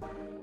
Bye.